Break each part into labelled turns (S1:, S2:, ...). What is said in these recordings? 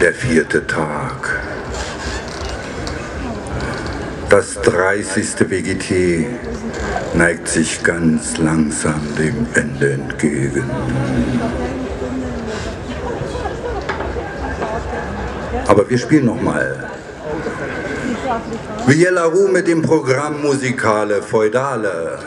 S1: der vierte Tag. Das 30. WGT neigt sich ganz langsam dem Ende entgegen. Aber wir spielen nochmal. Viella Ru mit dem Programm Musikale Feudale.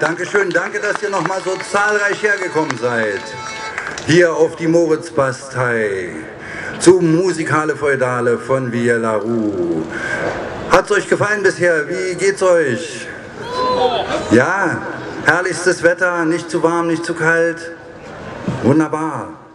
S1: Dankeschön. Danke, dass ihr noch mal so zahlreich hergekommen seid. Hier auf die Moritz-Bastei zum Musikale Feudale von Villa Rue. Hat's euch gefallen bisher? Wie geht's euch? Ja, herrlichstes Wetter, nicht zu warm, nicht zu kalt. Wunderbar.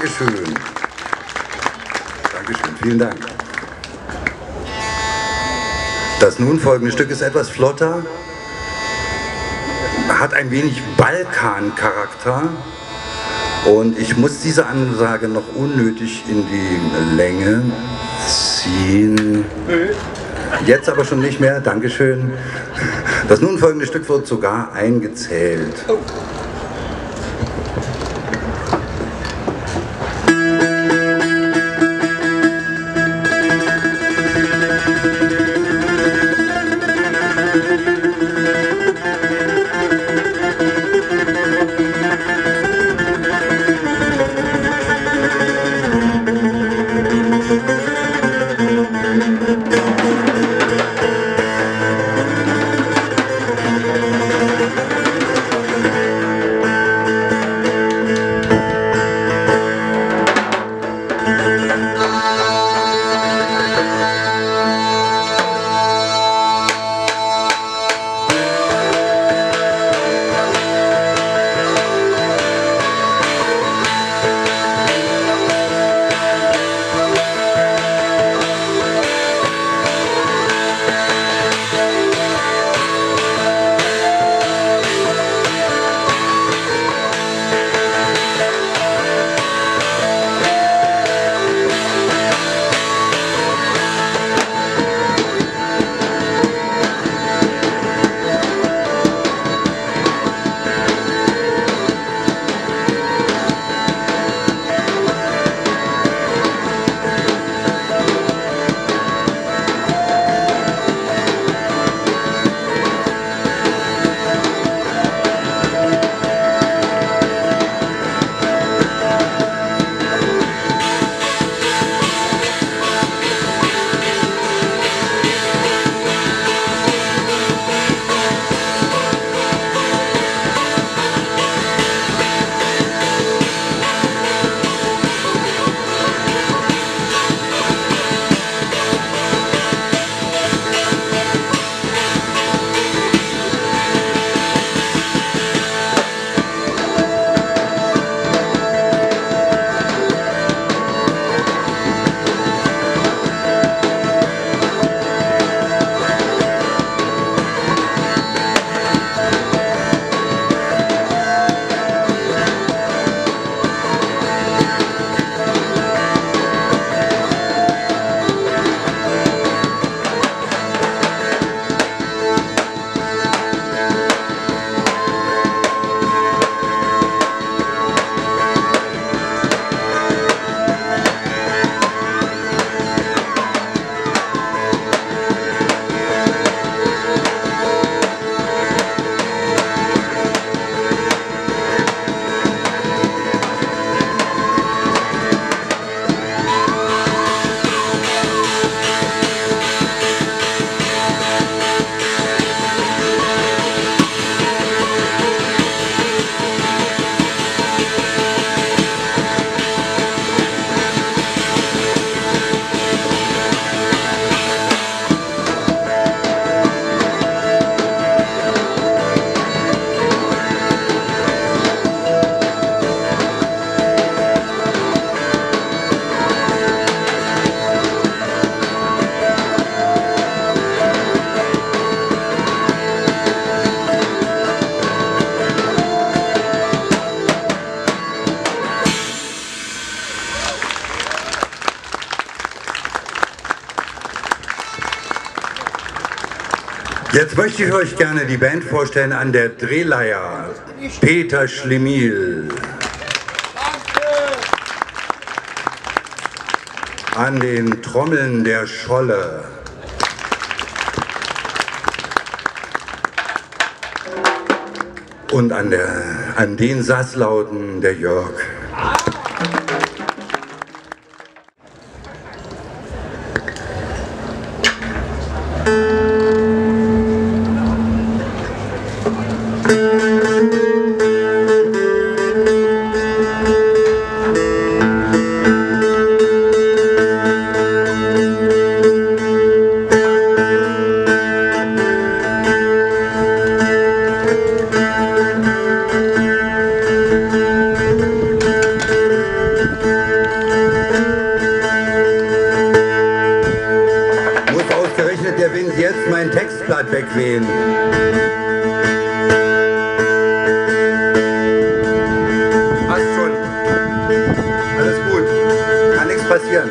S1: Dankeschön. Dankeschön, vielen Dank. Das nun folgende Stück ist etwas flotter, hat ein wenig Balkan-Charakter und ich muss diese Ansage noch unnötig in die Länge ziehen. Jetzt aber schon nicht mehr, Dankeschön. Das nun folgende Stück wird sogar eingezählt. Oh. Jetzt möchte ich euch gerne die Band vorstellen an der Drehleier. Peter Schlemil. An den Trommeln der Scholle. Und an, der, an den Sasslauten der Jörg. Jetzt mein Textblatt wegwehen. Passt schon. Alles gut. Kann nichts passieren.